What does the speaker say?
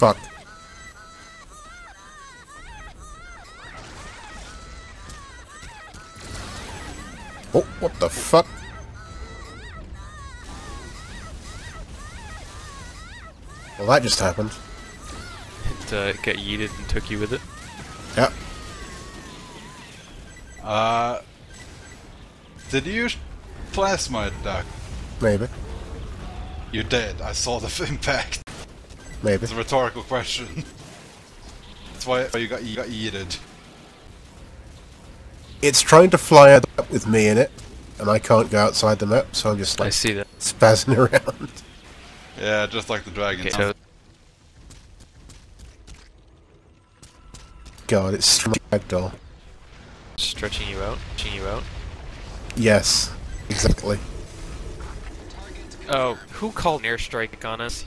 Fuck. Oh, what the fuck? Well, that just happened. It uh, got yeeted and took you with it. Yep. Uh, did you use plasma duck? Maybe. You did. I saw the impact. Maybe. It's a rhetorical question. That's why why you got you got yeeted. It's trying to fly out with me in it, and I can't go outside the map, so I'm just like I like see that. spazzing around. Yeah, just like the dragon. Okay, so God, it's ragdoll. stretching you out, stretching you out. Yes, exactly. Oh, who called an airstrike on us?